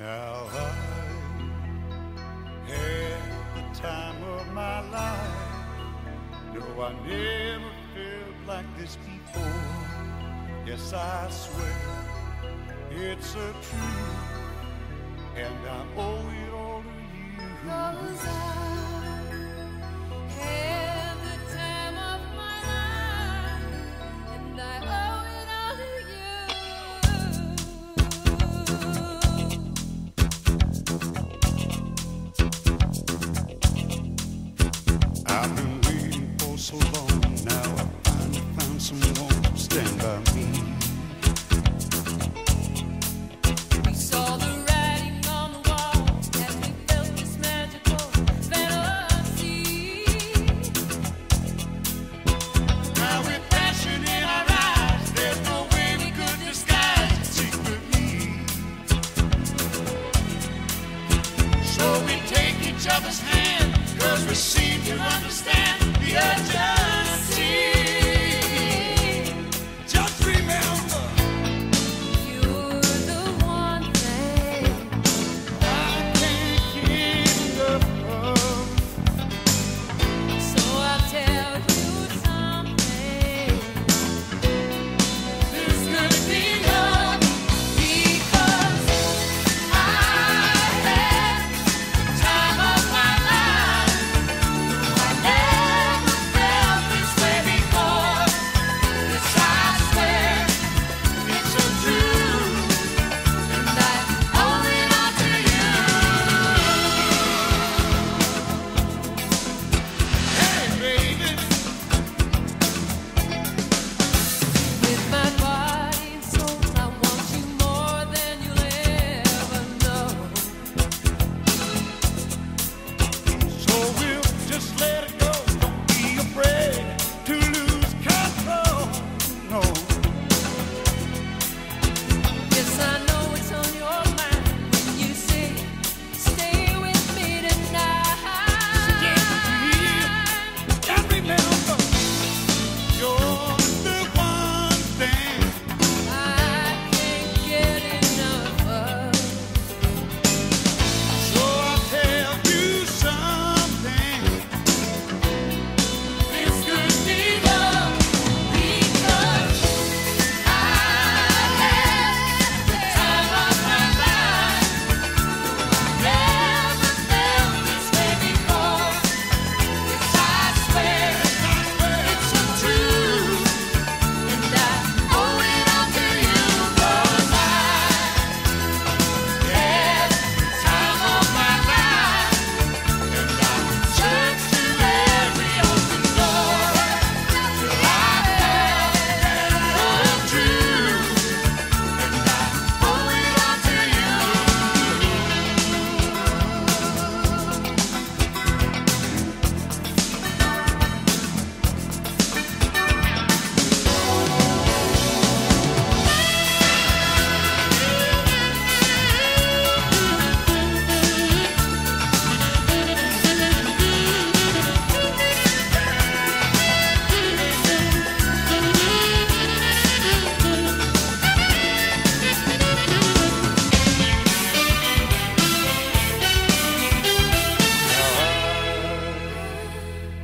Now I had the time of my life. No, I never felt like this before. Yes, I swear it's a truth, and I'm old. each other's hand. Cause we seem to understand the urgency.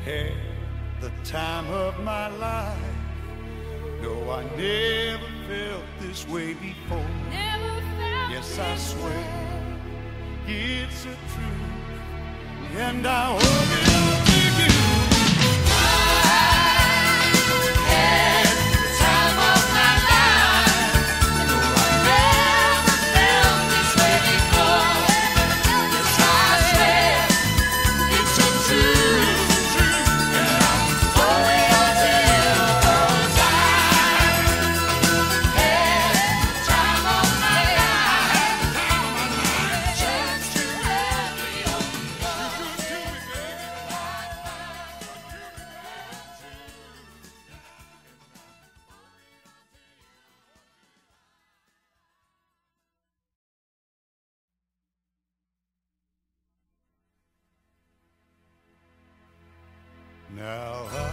had the time of my life. No, I never felt this way before. yes, I swear way. it's a truth, and I hope it. Now I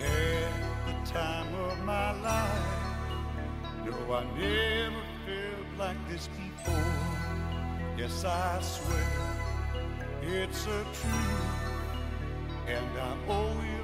had the time of my life. No, I never felt like this before. Yes, I swear it's a truth, and I owe you.